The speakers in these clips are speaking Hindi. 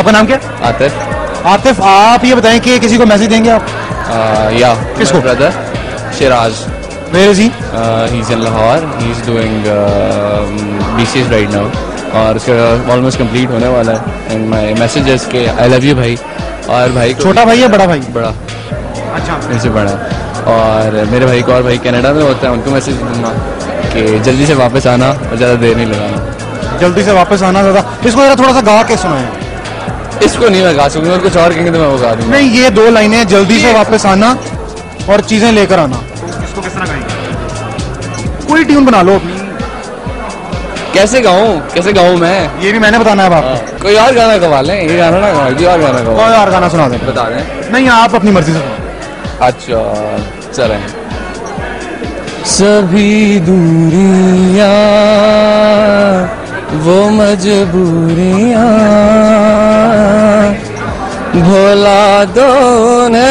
आपका नाम क्या? आतिफ। आतिफ आप ये बताएँ कि किसी को मैसेज देंगे आप? आ, या किसको? Brother Shiraz where is he he is in Lahore he is doing BCS right now और उसका ऑलमोस्ट कंप्लीट होने वाला है। एंड माय मैसेज इज़ के आई लव यू भाई। और भाई छोटा भाई है बड़ा भाई? बड़ा। अच्छा। मेरे से बड़ा। और मेरे भाई को और भाई कनाडा में होता है उनको मैसेज दूँगा कि जल्दी से वापस आना और ज़्यादा देर नहीं लगाना। जल्दी से वापस आना दादा इसको जरा थोड़ा सा गा के सुनाए। इसको नहीं मैं गा सकूँगा और कुछ और कहेंगे तो मैं वो गा दूँगा। नहीं ये दो लाइनें जल्दी से वापस आना और चीज़ें लेकर आना। इसको किस तरह गाएँगे? कोई ट्यून बना लो अपनी। कैसे गाऊं? कैसे गाऊं मैं? ये भी मैंने बताना है आपको। हाँ, कोई और गाना गवा लें? ये गाना ना कोई और गाना गवा। कोई और गाना सुना दें। बता दें। नहीं आप अपनी मर्ज़ी से अच्छा चलें। सभी दूरियाँ वो मजबूरियाँ भोला दो ने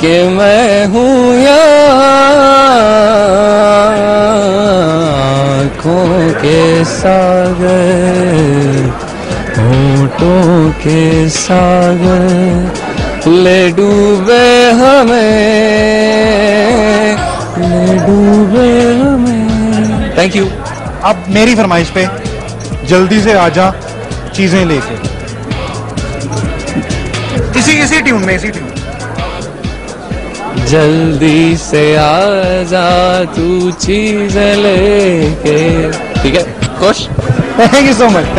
कि मैं हूँ आँखों के सागर, होठों के सागर। ले डूबे हमें, ले डूबे थैंक यू अब मेरी फरमाइश पे जल्दी से आ जा चीज़ें लेके। इसी इसी ट्यून में इसी ट्यून जल्दी से आ जा तू चीज़ें लेके। ठीक है? खुश? Thank you so much